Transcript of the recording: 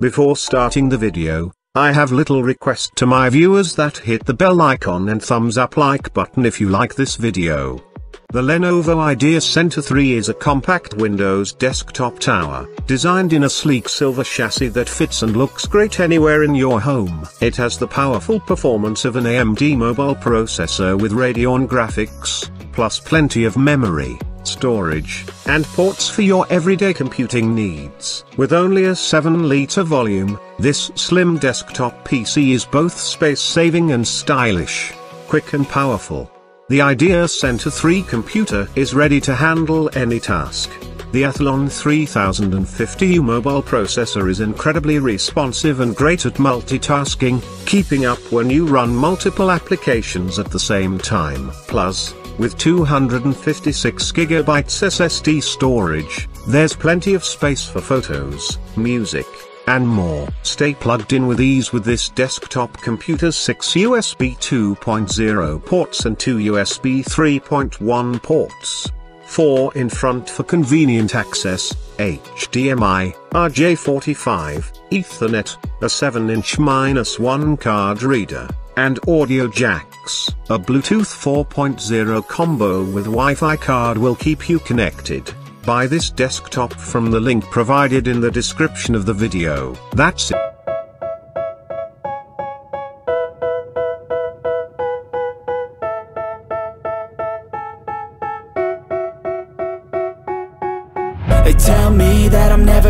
Before starting the video, I have little request to my viewers that hit the bell icon and thumbs up like button if you like this video. The Lenovo IdeaCentre 3 is a compact Windows desktop tower, designed in a sleek silver chassis that fits and looks great anywhere in your home. It has the powerful performance of an AMD mobile processor with Radeon graphics, plus plenty of memory storage, and ports for your everyday computing needs. With only a 7-liter volume, this slim desktop PC is both space-saving and stylish, quick and powerful. The IdeaCentre 3 computer is ready to handle any task. The Athlon 3050U mobile processor is incredibly responsive and great at multitasking, keeping up when you run multiple applications at the same time. Plus, with 256GB SSD storage, there's plenty of space for photos, music, and more. Stay plugged in with ease with this desktop computer's 6 USB 2.0 ports and 2 USB 3.1 ports. 4 in front for convenient access, HDMI, RJ45, Ethernet, a 7-inch -1 card reader, and audio jacks. A Bluetooth 4.0 combo with Wi-Fi card will keep you connected. Buy this desktop from the link provided in the description of the video. That's it. They tell me that I'm never